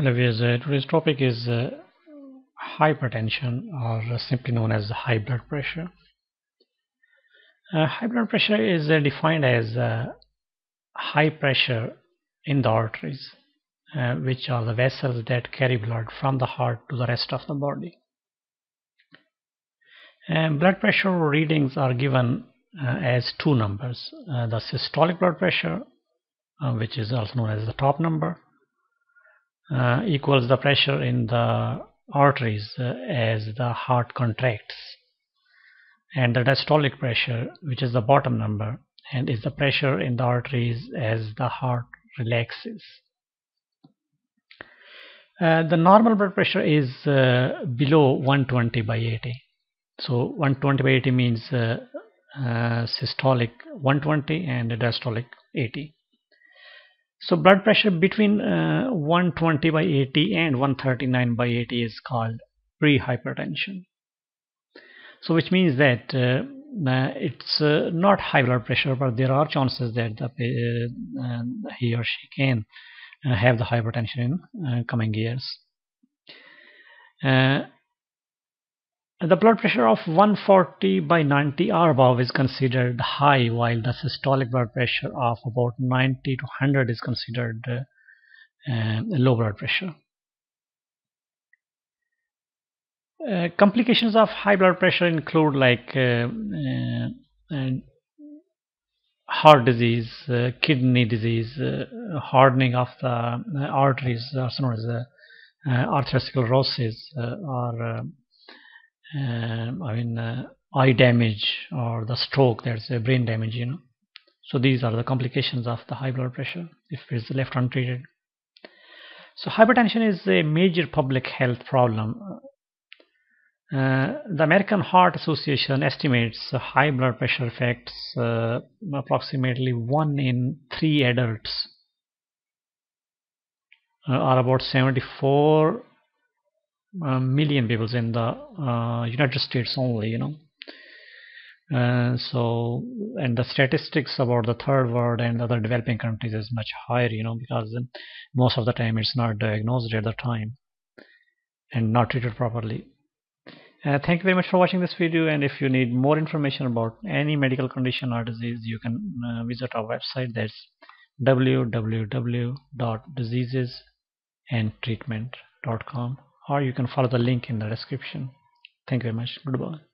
Hello viewers, uh, today's topic is uh, hypertension or simply known as high blood pressure. Uh, high blood pressure is uh, defined as uh, high pressure in the arteries uh, which are the vessels that carry blood from the heart to the rest of the body. And blood pressure readings are given as two numbers, the systolic blood pressure which is also known as the top number uh, equals the pressure in the arteries uh, as the heart contracts and the diastolic pressure which is the bottom number and is the pressure in the arteries as the heart relaxes. Uh, the normal blood pressure is uh, below 120 by 80. So 120 by 80 means uh, uh, systolic 120 and diastolic 80. So blood pressure between uh, 120 by 80 and 139 by 80 is called pre-hypertension. So which means that uh, uh, it's uh, not high blood pressure, but there are chances that the, uh, uh, he or she can have the hypertension in coming years. The blood pressure of 140 by 90 or above is considered high, while the systolic blood pressure of about 90 to 100 is considered uh, uh, low blood pressure. Uh, complications of high blood pressure include like uh, uh, heart disease, uh, kidney disease, hardening of the arteries, known as arteriosclerosis, or um, I mean uh, eye damage or the stroke that's a brain damage you know. So these are the complications of the high blood pressure if it's left untreated. So hypertension is a major public health problem. Uh, the American Heart Association estimates high blood pressure affects uh, approximately 1 in 3 adults uh, or about 74 uh, million people in the uh, United States only, you know. Uh, so, and the statistics about the third world and other developing countries is much higher, you know, because most of the time it's not diagnosed at the time and not treated properly. Uh, thank you very much for watching this video and if you need more information about any medical condition or disease you can uh, visit our website that's www.diseasesandtreatment.com or you can follow the link in the description. Thank you very much. Goodbye